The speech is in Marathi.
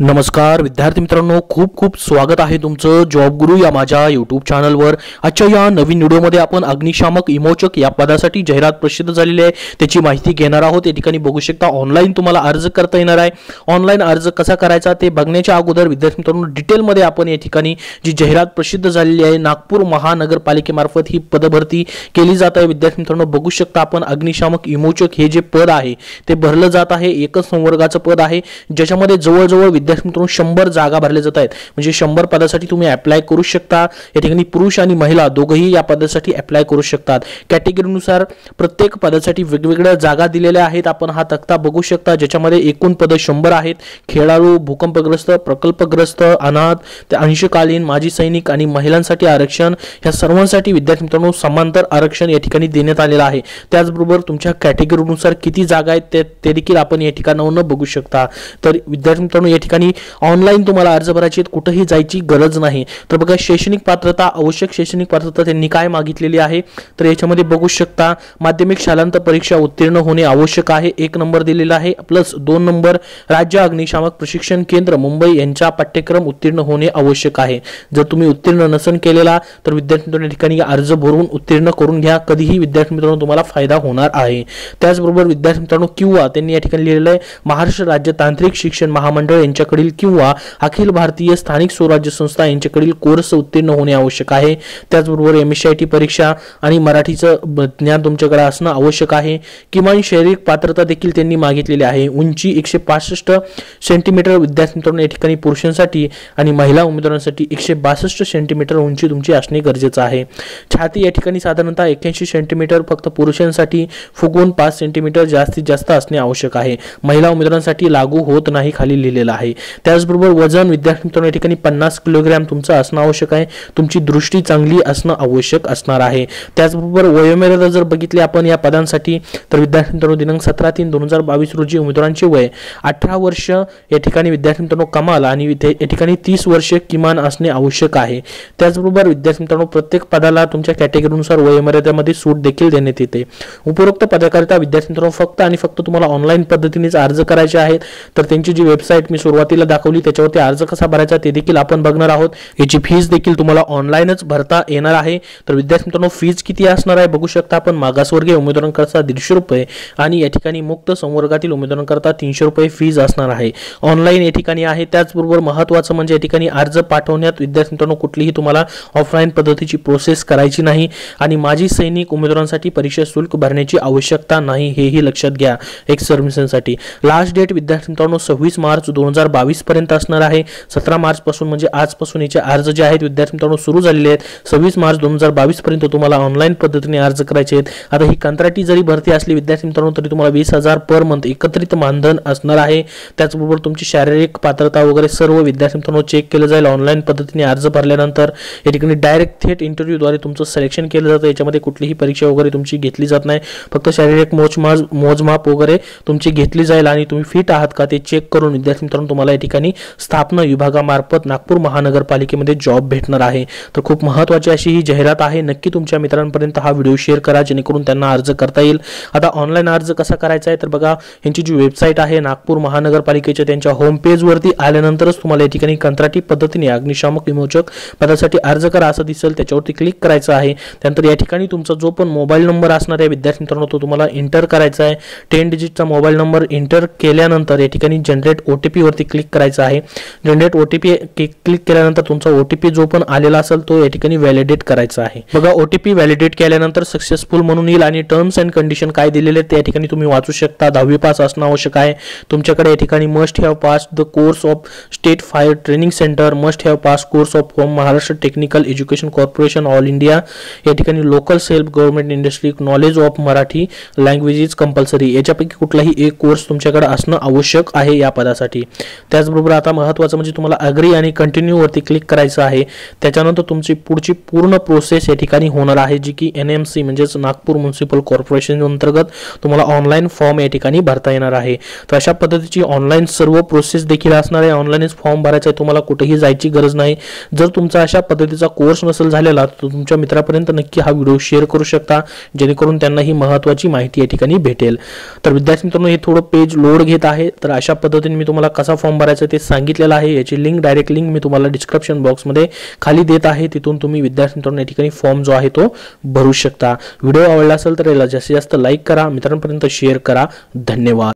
नमस्कार, विद्यार्थी मित्रांनो, खूप खूप स्वागत आहे तुमचं जॉब गुरु या माझ्या यूट्यूब चॅनलवर आजच्या या नवीन व्हिडिओमध्ये आपण अग्निशामक इमोचक या पदासाठी जाहिरात प्रसिद्ध झालेली आहे. त्याची माहिती घेणार आहोत. या ठिकाणी बघू शकता ऑनलाईन तुम्हाला अर्ज़ करता येणार आहे. ऑनलाईन अर्ज़ कसा करायचा ते बघण्याच्या अगोदर विद्यार्थी मित्रांनो डिटेलमध्ये आपण या ठिकाणी जी जाहिरात प्रसिद्ध झालेली आहे, नागपूर महानगरपालिकेमार्फत ही पदभरती केली जात आहे. विद्यार्थी मित्रांनो, बघू शकता आपण अग्निशामक इमोचक हे जे पद आहे, ते भरलं जात आहे. एकच संवर्गाचं पद आहे. ज्याच्यामध्ये जवळजवळ विद्यार्थी मित्रांनो शंभर जागा भरल्या जात आहेत. म्हणजे शंभर पदासाठी तुम्ही अप्लाय करू शकता. या ठिकाणी पुरुष आणि महिला दोघंही या पदासाठी अप्लाय करू शकतात. कॅटेगरीनुसार प्रत्येक पदासाठी वेगवेगळ्या जागा दिलेल्या आहेत. आपण हा तक्ता बघू शकता. ज्याच्यामध्ये एकूण पदं शंभर आहेत. खेळाडू भूकंपग्रस्त प्रकल्पग्रस्त अनाथ ते अंशकालीन माजी सैनिक आणि महिलांसाठी आरक्षण. ह्या सर्वांसाठी विद्यार्थी मित्रांनो समांतर आरक्षण या ठिकाणी देण्यात आलेलं आहे. त्याचबरोबर तुमच्या कॅटेगरीनुसार किती जागा आहेत ते ते देखील आपण या ठिकाणावरून बघू शकता. तर विद्यार्थी मित्रांनो या ठिकाणी ऑनलाईन तुम्हाला अर्ज भरायचे आहेत जायची गरज नाही. तर बघा शैक्षणिक पात्रता आवश्यक शैक्षणिक पात्रता त्यांनी काय मागितलेली आहे? तर याच्यामध्ये बघू शकता माध्यमिक शालांत परीक्षा उत्तीर्ण होणे आवश्यक आहे. एक नंबर दिलेला आहे. प्लस दोन नंबर राज्य अग्निशामक प्रशिक्षण केंद्र मुंबई यांचा पाठ्यक्रम उत्तीर्ण होणे आवश्यक आहे. जर तुम्ही उत्तीर्ण नसन केलेला तर विद्यार्थी ठिकाणी अर्ज भरून उत्तीर्ण करून घ्या. कधीही विद्यार्थी मित्रांनो तुम्हाला फायदा होणार आहे. त्याचबरोबर विद्यार्थी मित्रांनो किंवा त्यांनी या ठिकाणी लिहिलेलं आहे. महाराष्ट्र राज्य तांत्रिक शिक्षण महामंडळ यांच्या यांच्याकडील किंवा अखिल भारतीय स्थानिक स्वराज्य संस्था यांच्याकडील कोर्स उत्तीर्ण होणे आवश्यक आहे. त्याचबरोबर एम एस आय टी परीक्षा आणि मराठीचं ज्ञान तुमच्याकडे असणं आवश्यक आहे. किमान शारीरिक पात्रता देखील त्यांनी मागितलेली आहे. उंची एकशे पासष्ट सेंटीमीटर विद्यार्थी मित्रांनो या ठिकाणी पुरुषांसाठी आणि महिला उमेदवारांसाठी एकशे बासष्ट सेंटीमीटर उंची तुमची असणे गरजेचं आहे. छाती या ठिकाणी साधारणतः एक्याऐंशी सेंटीमीटर फक्त पुरुषांसाठी फुगवून पाच सेंटीमीटर जास्तीत जास्त असणे आवश्यक आहे. महिला उमेदवारांसाठी लागू होत नाही खाली लिहिलेलं आहे. त्याचबरोबर वजन विद्यार्थी मित्रांनो या ठिकाणी पन्नास किलोग्रॅम तुमचं असणं आवश्यक आहे. तुमची दृष्टी चांगली असणं आवश्यक असणार आहे. त्याचबरोबर वयोमर्यादा जर बघितली आपण या पदांसाठी तर विद्यार्थी मित्रांनो दिनांक सतरा तीन दोन हजार बावीस रोजी उमेदवारांचे वय अठरा वर्ष या ठिकाणी विद्यार्थी मित्रांनो कमाल आणि या ठिकाणी तीस वर्ष किमान असणे आवश्यक आहे. त्याचबरोबर विद्यार्थी मित्रांनो प्रत्येक पदाला तुमच्या कॅटेगरीनुसार वयोमर्यादेमध्ये सूट देखील देण्यात येते. उपरोक्त पदाकरिता विद्यार्थी मित्रांनो फक्त आणि फक्त तुम्हाला ऑनलाईन पद्धतीनेच अर्ज करायचे आहेत. तर त्यांची जी वेबसाईट मी सुरुवातीला दाखवली त्याच्यावरती अर्ज कसा भरायचा ते देखील आपण बघणार आहोत. याची फीज देखील तुम्हाला ऑनलाईनच भरता येणार आहे. तर विद्यार्थी मित्रांनो फीज किती असणार आहे बघू शकता आपण. मागासवर्गीय उमेदवारांकरता दीडशे रुपये आणि या ठिकाणी मुक्त संवर्गातील उमेदवारांकरता तीनशे रुपये फीज असणार आहे. ऑनलाईन या ठिकाणी आहे. त्याचबरोबर महत्त्वाचं म्हणजे या ठिकाणी अर्ज पाठवण्यात विद्यार्थी मित्रांनो कुठलीही तुम्हाला ऑफलाईन पद्धतीची प्रोसेस करायची नाही आणि माजी सैनिक उमेदवारांसाठी परीक्षा शुल्क भरण्याची आवश्यकता नाही हेही लक्षात घ्या. एक्स सर्व्हिसांसाठी लास्ट डेट विद्यार्थी मित्रांनो सव्वीस मार्च दोन हजार बावीस पर्यंत असणार आहे. सतरा मार्च पासून म्हणजे आजपासून याचे अर्ज जे आहेत विद्यार्थी मित्रांनो सुरू झालेले आहेत. सव्वीस मार्च दोन हजार बावीस पर्यंत तुम्हाला ऑनलाईन पद्धतीने अर्ज करायचे आहेत. आता ही कंत्राटी जरी भरती असली विद्यार्थी मित्रांनो तरी तुम्हाला वीस हजार पर मंथ एकत्रित मानधन असणार आहे. त्याचबरोबर तुमची शारीरिक पात्रता वगैरे सर्व विद्यार्थी मित्रांनो चेक केलं जाईल. ऑनलाईन पद्धतीने अर्ज भरल्यानंतर या ठिकाणी डायरेक्ट थेट इंटरव्ह्यूद्वारे तुमचं सिलेक्शन केलं जातं. याच्यामध्ये कुठलीही परीक्षा वगैरे तुमची घेतली जात नाही. फक्त शारीरिक मोजमाज मोजमाप वगैरे तुमची घेतली जाईल आणि तुम्ही फिट आहात का ते चेक करून विद्यार्थी मित्रांनो तुम्हाला या ठिकाणी स्थापना विभागामार्फत नागपूर महानगरपालिकेमध्ये जॉब भेटणार आहे. तर खूप महत्त्वाची अशी ही जाहिरात आहे. नक्की तुमच्या मित्रांपर्यंत हा व्हिडिओ शेअर करा जेणेकरून त्यांना अर्ज करता येईल. आता ऑनलाईन अर्ज कसा करायचा आहे? तर बघा यांची जी वेबसाईट आहे नागपूर महानगरपालिकेच्या त्यांच्या होम पेजवरती आल्यानंतरच तुम्हाला या ठिकाणी कंत्राटी पद्धतीने अग्निशामक विमोचक पदासाठी अर्ज करा असं दिसेल. त्याच्यावरती क्लिक करायचं आहे. त्यानंतर या ठिकाणी तुमचा जो पण मोबाईल नंबर असणार आहे विद्यार्थी मित्रांनो तो तुम्हाला इंटर करायचा आहे. टेन डिजिटचा मोबाईल नंबर इंटर केल्यानंतर या ठिकाणी जनरेट ओ टी पीवरती क्लिक करायचं आहे. Generate O T P click केल्यानंतर तुमचा ओ टी पी जो पण आलेला असेल तो या ठिकाणी व्हॅलिडेट करायचा आहे. बघा ओ टी पी व्हॅलिडेट केल्यानंतर सक्सेसफुल म्हणून येईल आणि टर्म्स अँड कंडिशन काय दिलेले आहेत ठिकाणी तुम्ही वाचू शकता. दहावी पास असणं आवश्यक आहे. तुमच्याकडे या ठिकाणी must have pass the course of state fire training centre must have pass course of from Maharashtra technical education corporation all India या ठिकाणी local self government industry knowledge of Marathi language is compulsory याच्यापैकी कुठलाही एक कोर्स तुमच्याकडे असणं आवश्यक आहे या पदासाठी. त्याचबरोबर आता महत्त्वाचं म्हणजे तुम्हाला अग्री आणि कंटिन्यूवरती क्लिक करायचं आहे. त्याच्यानंतर तुमची पुढची पूर्ण प्रोसेस या ठिकाणी होणार आहे जी की एन एम सी म्हणजेच नागपूर म्युन्सिपल कॉर्पोरेशन अंतर्गत तुम्हाला ऑनलाईन फॉर्म या ठिकाणी भरता येणार आहे. तर अशा पद्धतीची ऑनलाईन सर्व प्रोसेस देखील असणार आहे. ऑनलाईनच फॉर्म भरायचा आहे तुम्हाला कुठेही जायची गरज नाही. जर तुमचा अशा पद्धतीचा कोर्स नसेल झालेला तर तुमच्या मित्रापर्यंत नक्की हा व्हिडिओ शेअर करू शकता जेणेकरून त्यांना ही महत्त्वाची माहिती या ठिकाणी भेटेल. तर विद्यार्थी मित्रांनो हे थोडं पेज लोड घेत आहे. तर अशा पद्धतीने मी तुम्हाला कसा फॉर्म फॉर्म भरायचं ते सांगितलेलं आहे. याची लिंक डायरेक्ट लिंक मी तुम्हाला डिस्क्रिप्शन बॉक्समध्ये खाली देत आहे. तिथून तुम्ही विद्यार्थी मित्रांनो या फॉर्म जो आहे तो भरू शकता. व्हिडिओ आवडला असेल तर याला जास्त लाईक करा. मित्रांपर्यंत शेअर करा. धन्यवाद.